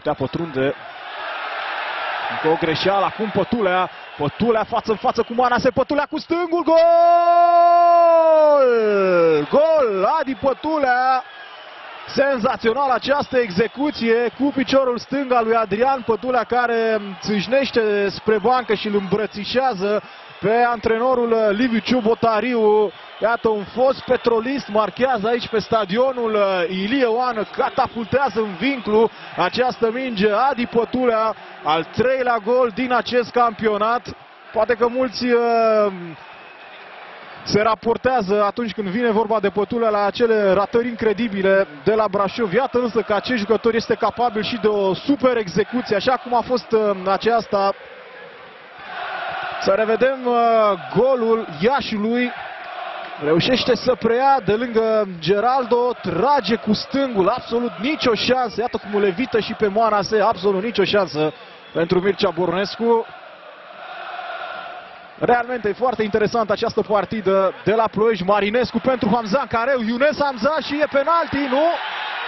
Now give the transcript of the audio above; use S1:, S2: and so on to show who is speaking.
S1: putea pătrunde. Încă o greșeală, acum Pătulea, Pătulea față în față cu Manase, Pătulea cu stângul, gol! Gol! Adi Pătulea! Senzațional această execuție cu piciorul stâng al lui Adrian Pătulea care țâșnește spre bancă și îl îmbrățișează pe antrenorul Liviu Ciubotariu. Iată un fost petrolist marchează aici pe stadionul Ilie Oană, catapultează în vinclu această minge Adi Pătulea, al treilea gol din acest campionat. Poate că mulți uh, se raportează atunci când vine vorba de Pătulea la acele ratări incredibile de la Brașov. Iată însă că acest jucător este capabil și de o super execuție, așa cum a fost uh, aceasta. Să revedem uh, golul Iașului. Reușește să preia de lângă Geraldo, trage cu stângul, absolut nicio șansă. Iată cum îl evită și pe Moanase, absolut nicio șansă pentru Mircea Bornescu. Realmente e foarte interesant această partidă de la Ploiești. Marinescu pentru Hamzan Careu, Iones Hamzan și e penalti, nu?